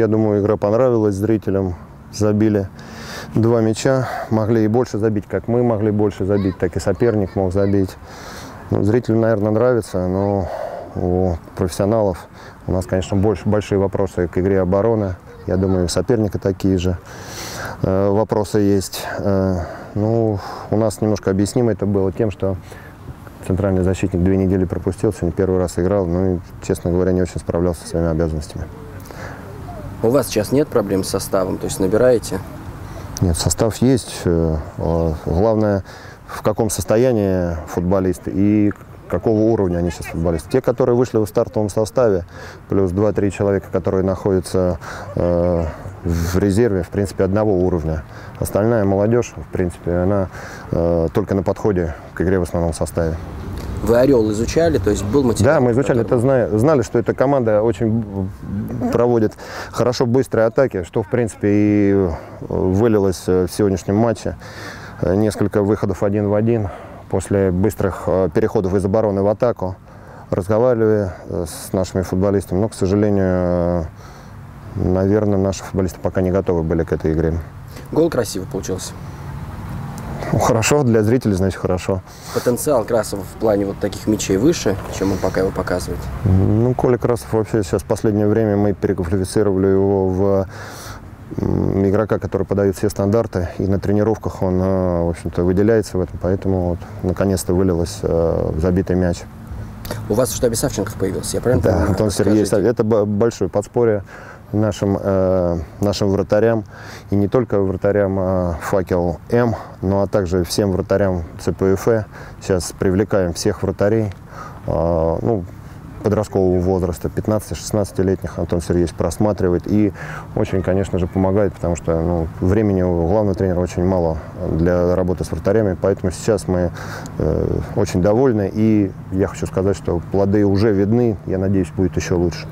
я думаю, игра понравилась зрителям. Забили два мяча. Могли и больше забить, как мы могли больше забить, так и соперник мог забить. Ну, зрителям, наверное, нравится, но у профессионалов у нас, конечно, больше, большие вопросы к игре обороны. Я думаю, соперника такие же э, вопросы есть. Э, ну, у нас немножко объяснимо это было тем, что центральный защитник две недели пропустил, сегодня первый раз играл, ну и, честно говоря, не очень справлялся со своими обязанностями. У вас сейчас нет проблем с составом, то есть набираете? Нет, состав есть. Э, э, Главное, в каком состоянии футболисты и какого уровня они сейчас футболисты. Те, которые вышли в стартовом составе, плюс 2-3 человека, которые находятся э, в резерве, в принципе, одного уровня. Остальная молодежь, в принципе, она э, только на подходе к игре в основном составе. Вы «Орел» изучали, то есть был материал? Да, мы изучали это, зная, знали, что эта команда очень проводит хорошо быстрые атаки, что, в принципе, и вылилось в сегодняшнем матче. Несколько выходов один в один после быстрых э, переходов из обороны в атаку. Разговаривали э, с нашими футболистами, но, к сожалению, э, наверное, наши футболисты пока не готовы были к этой игре. Гол красивый получился. Хорошо, для зрителей, значит, хорошо. Потенциал Красова в плане вот таких мячей выше, чем он пока его показывает? Ну, Коля Красов вообще сейчас в последнее время мы переквалифицировали его в игрока, который подает все стандарты, и на тренировках он, в общем-то, выделяется в этом, поэтому вот, наконец-то вылилось э, забитый мяч. У вас в штабе Савченков появился, я правильно Да, понимаю? Антон Сергеевич, это большое подспорье нашим, э, нашим вратарям, и не только вратарям э, «Факел М», но а также всем вратарям ЦПФ. Сейчас привлекаем всех вратарей, э, ну, подросткового возраста, 15-16-летних Антон Сергеевич просматривает и очень, конечно же, помогает, потому что ну, времени у главного тренера очень мало для работы с вратарями, поэтому сейчас мы э, очень довольны. И я хочу сказать, что плоды уже видны, я надеюсь, будет еще лучше.